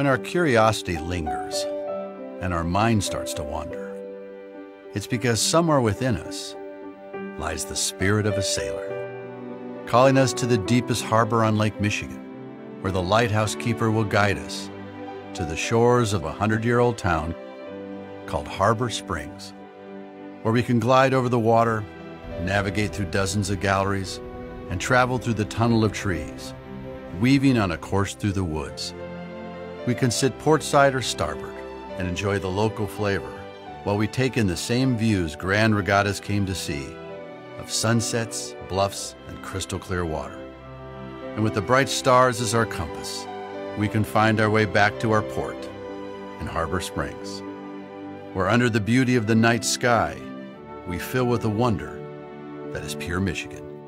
When our curiosity lingers and our mind starts to wander, it's because somewhere within us lies the spirit of a sailor, calling us to the deepest harbor on Lake Michigan, where the lighthouse keeper will guide us to the shores of a hundred year old town called Harbor Springs, where we can glide over the water, navigate through dozens of galleries, and travel through the tunnel of trees, weaving on a course through the woods. We can sit portside or starboard and enjoy the local flavor while we take in the same views grand regattas came to see of sunsets, bluffs, and crystal clear water. And with the bright stars as our compass, we can find our way back to our port in Harbor Springs, where under the beauty of the night sky, we fill with a wonder that is pure Michigan.